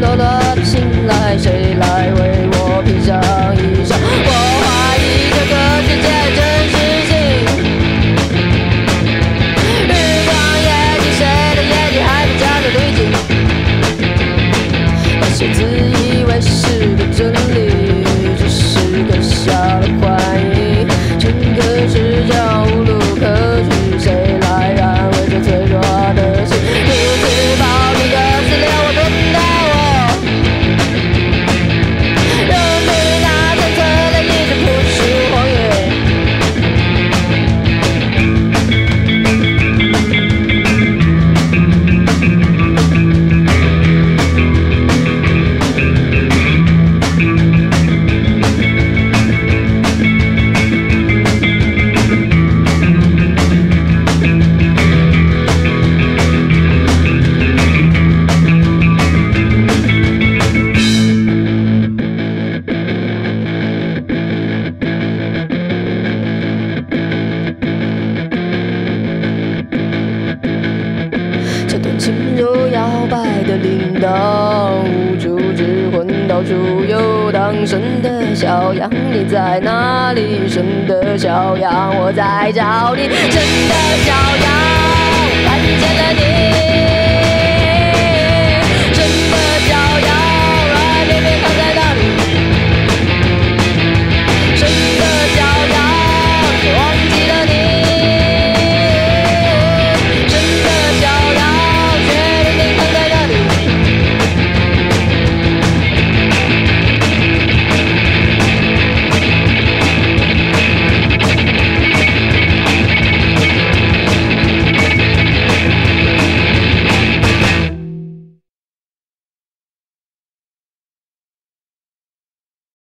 多落的心态谁来慰心如摇摆的铃铛，无处之魂到处游荡。神的小羊，你在哪里？神的小羊，我在找你。神的小羊。